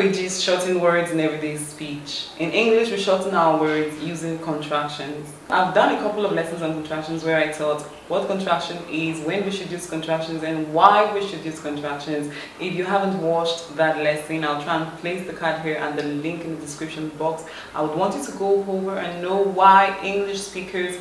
languages shorten words in everyday speech. In English, we shorten our words using contractions. I've done a couple of lessons on contractions where I taught what contraction is, when we should use contractions, and why we should use contractions. If you haven't watched that lesson, I'll try and place the card here and the link in the description box. I would want you to go over and know why English speakers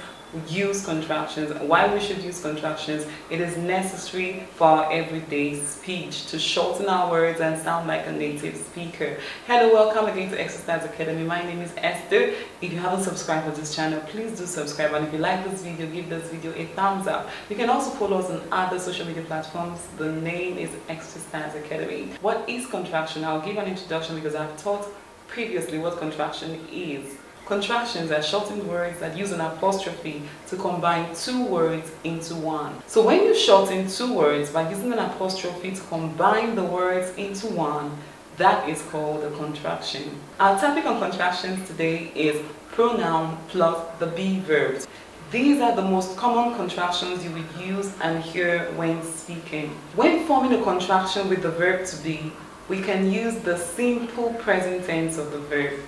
use contractions, why we should use contractions. It is necessary for our everyday speech to shorten our words and sound like a native speaker. Hello, welcome again to Extra Stars Academy. My name is Esther. If you haven't subscribed to this channel, please do subscribe. And if you like this video, give this video a thumbs up. You can also follow us on other social media platforms. The name is Extra Stars Academy. What is contraction? I'll give an introduction because I've taught previously what contraction is. Contractions are shortened words that use an apostrophe to combine two words into one. So when you shorten two words by using an apostrophe to combine the words into one, that is called a contraction. Our topic on contractions today is pronoun plus the be verbs. These are the most common contractions you would use and hear when speaking. When forming a contraction with the verb to be, we can use the simple present tense of the verb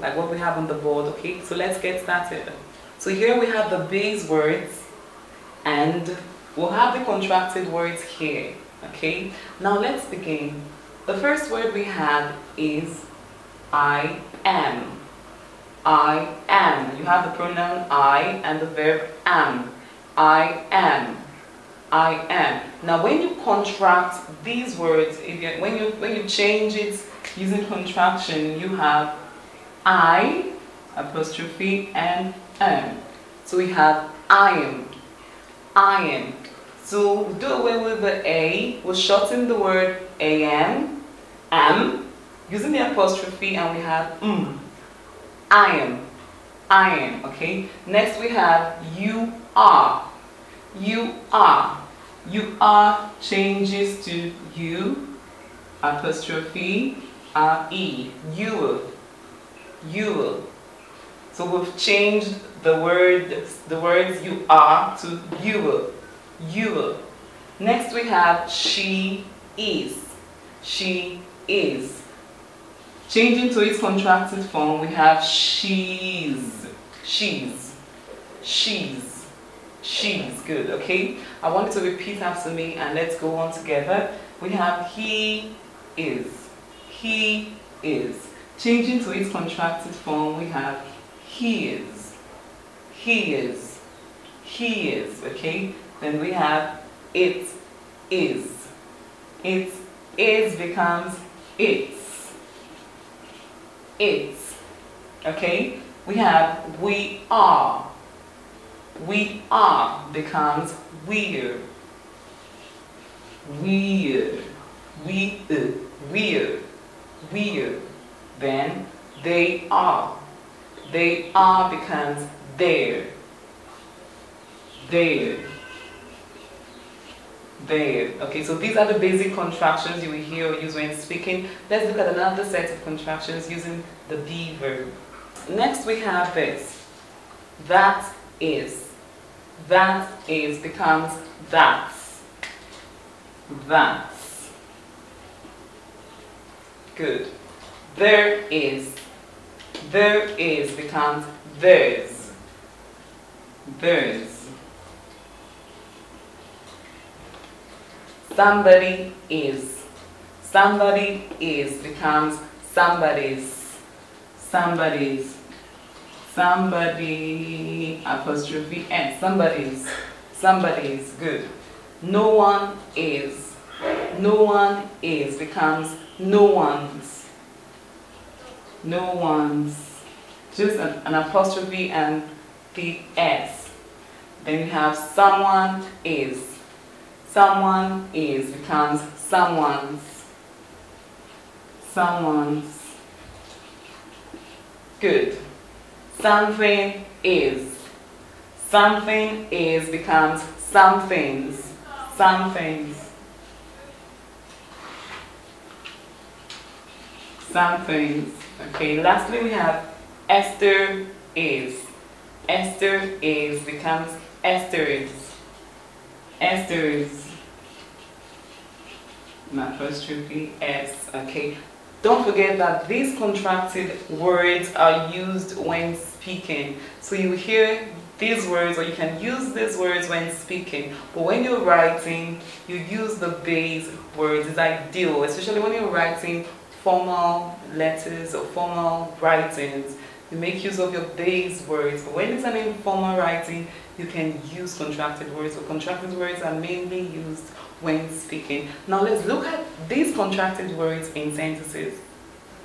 like what we have on the board, okay? So let's get started. So here we have the base words and we'll have the contracted words here, okay? Now let's begin. The first word we have is I am. I am. You have the pronoun I and the verb am. I am. I am. Now when you contract these words, if you, when, you, when you change it using contraction, you have I, apostrophe, and am. So we have I am, I am. So do away with the A, we'll shorten the word am, am, using the apostrophe, and we have mm. I am, I am, okay? Next we have you are, you are. You are changes to you, apostrophe, R E, you you will. So we've changed the word, the words you are to you will. You will. Next we have she is. She is. Changing to its contracted form, we have she's. She's. She's. She's. Good, okay? I want you to repeat after me and let's go on together. We have he is. He is. Changing to its contracted form, we have he is, he is, he is, okay? Then we have it is. It is becomes it's. It's. Okay? We have we are. We are becomes we're. We're. we're, uh, we're. We're then they are. They are becomes they're. They're. They're. Okay, so these are the basic contractions you will hear or use when speaking. Let's look at another set of contractions using the be verb. Next we have this. That is. That is becomes that's. That's. Good. There is. There is becomes there's. There's. Somebody is. Somebody is becomes somebody's. Somebody's. Somebody apostrophe n. Somebody's. Somebody's. Good. No one is. No one is becomes no one's no one's, just an, an apostrophe and the S. Then you have someone is. Someone is becomes someone's. Someone's. Good. Something is. Something is becomes something's. Something's. Something's. Okay, lastly we have Esther is. Esther is becomes Esther is. Esther is. My apostrophe S. Okay. don't forget that these contracted words are used when speaking. So you hear these words or you can use these words when speaking. But when you're writing, you use the base words. It's ideal, especially when you're writing formal letters or formal writings. You make use of your base words. But when it's an informal writing, you can use contracted words. So contracted words are mainly used when speaking. Now let's look at these contracted words in sentences.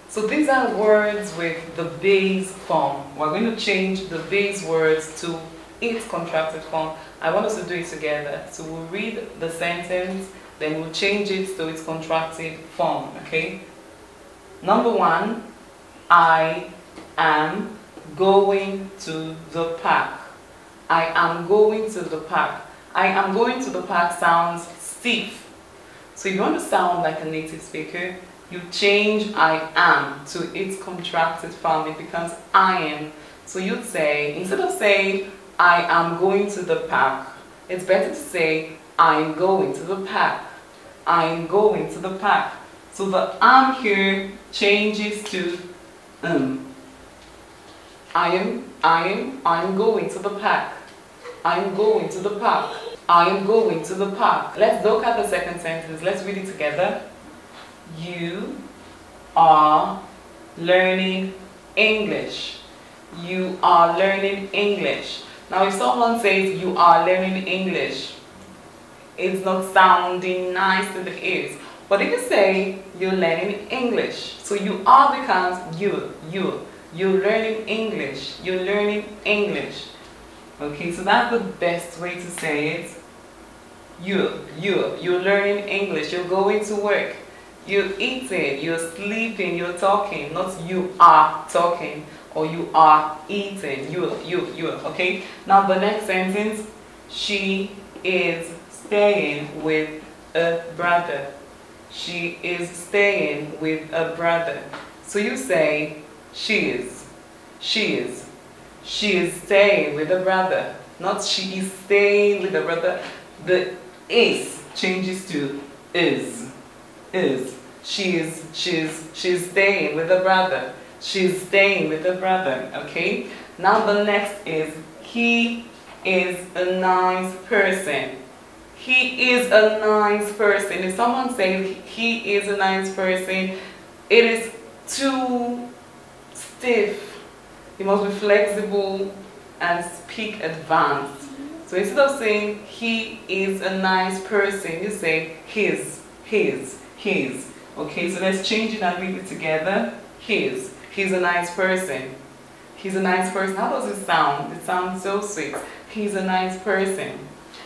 So these are words with the base form. We're going to change the base words to its contracted form. I want us to do it together. So we'll read the sentence, then we'll change it to its contracted form, okay? Number one, I am going to the park. I am going to the park. I am going to the park sounds stiff. So if you want to sound like a native speaker, you change I am to its contracted form. It becomes I am. So you'd say, instead of saying I am going to the park, it's better to say I'm going to the park. I'm going to the park. So the am here changes to um. I am, I am, I'm going to the park. I'm going to the park. I am going to the park. Let's look at the second sentence. Let's read it together. You are learning English. You are learning English. Now if someone says you are learning English, it's not sounding nice to the ears. But if you say you're learning English, so you are becomes you, you. You're learning English. You're learning English. Okay, so that's the best way to say it. You, you, you're learning English. You're going to work. You're eating, you're sleeping, you're talking, not you are talking or you are eating. You, you, you, okay? Now the next sentence, she is staying with a brother. She is staying with a brother. So you say, she is, she is, she is staying with a brother. Not she is staying with a brother. The is changes to is, is. She is, she is, she is staying with a brother. She is staying with a brother, okay? Now the next is, he is a nice person. He is a nice person. If someone says he is a nice person, it is too stiff. You must be flexible and speak advanced. So instead of saying he is a nice person, you say his, his, his. Okay, so let's change it and read it together. His, he's a nice person. He's a nice person. How does it sound? It sounds so sweet. He's a nice person.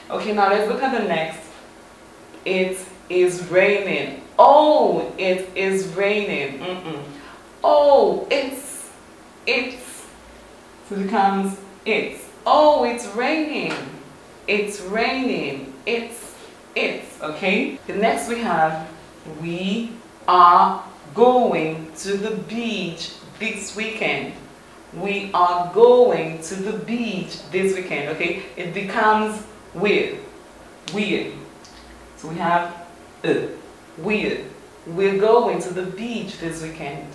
Okay, now let's look at the next. It is raining. Oh, it is raining. Mm -mm. Oh, it's, it's. So it becomes it's. Oh, it's raining. It's raining. It's, it's. Okay. The next we have, we are going to the beach this weekend. We are going to the beach this weekend. Okay. It becomes weird. Weird. So we have uh, weird. We're going to the beach this weekend.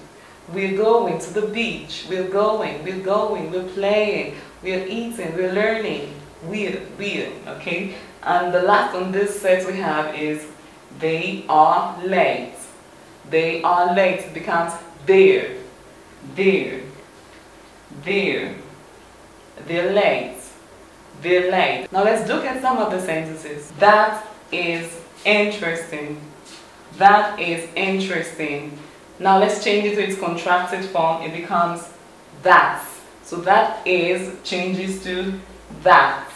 We're going to the beach. We're going, we're going, we're playing, we're eating, we're learning. We're, we're, okay? And the last on this set we have is they are late. They are late. It becomes they're, they're, there. They're late. Late. Now let's look at some of the sentences. That is interesting. That is interesting. Now let's change it to its contracted form. It becomes that. So that is changes to that.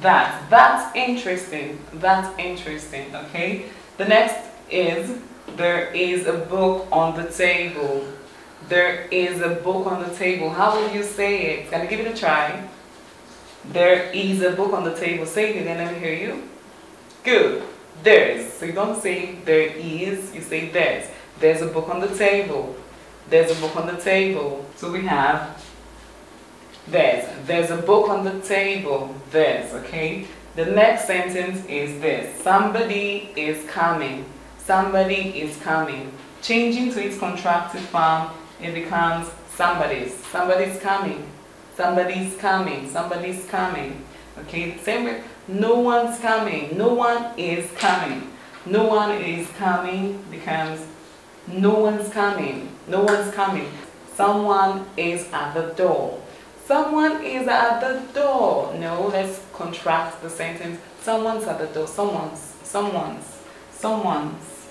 That. That's interesting. That's interesting. Okay. The next is there is a book on the table. There is a book on the table. How will you say it? I give it a try? There is a book on the table. Say it again. Let me hear you. Good. There's. So you don't say there is. You say there's. There's a book on the table. There's a book on the table. So we have there's. There's a book on the table. There's, okay? The next sentence is this. Somebody is coming. Somebody is coming. Changing to its contracted form, it becomes somebody's. Somebody's coming. Somebody's coming. Somebody's coming. Okay, same way. No one's coming. No one is coming. No one is coming becomes no one's coming. No one's coming. Someone is at the door. Someone is at the door. No, let's contract the sentence. Someone's at the door. Someone's. Someone's. Someone's.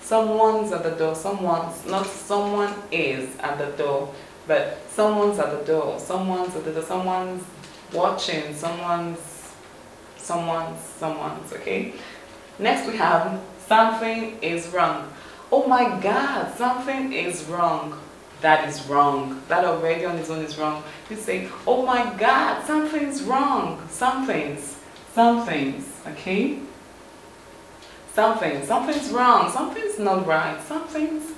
Someone's at the door. Someone's. Not someone is at the door, but someone's at the door. Someone's at the door. Someone's watching. Someone's. Someone's. Someone's. Okay. Next we have something is wrong. Oh my God, something is wrong that is wrong. That already on its own is wrong. You say, oh my God, something's wrong. Something's, something's, okay? Something, something's wrong. Something's not right. Something's,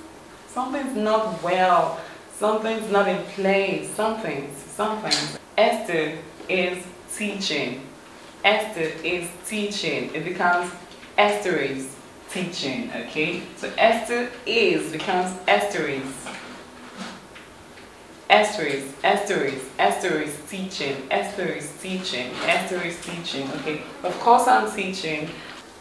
something's not well. Something's not in place. Something's, something. Esther is teaching. Esther is teaching. It becomes Esther is teaching, okay? So Esther is becomes Esther is. Esther is, Esther is, Esther is teaching, Esther is teaching, Esther is teaching, okay? Of course I'm teaching.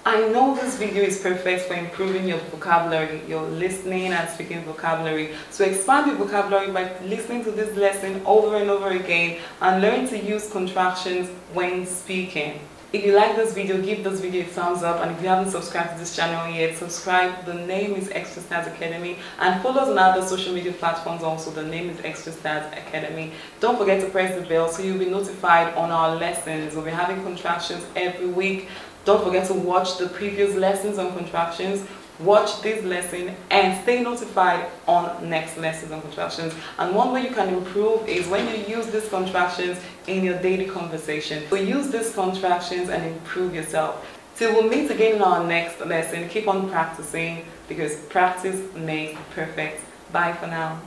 I know this video is perfect for improving your vocabulary, your listening and speaking vocabulary. So expand your vocabulary by listening to this lesson over and over again and learn to use contractions when speaking. If you like this video, give this video a thumbs up and if you haven't subscribed to this channel yet, subscribe. The name is Extra Stars Academy and follow us on other social media platforms also. The name is Extra Stars Academy. Don't forget to press the bell so you'll be notified on our lessons. We'll be having contractions every week. Don't forget to watch the previous lessons on contractions. Watch this lesson and stay notified on next lessons on contractions. And one way you can improve is when you use these contractions in your daily conversation. So use these contractions and improve yourself. Till we'll meet again in our next lesson. Keep on practicing because practice makes perfect. Bye for now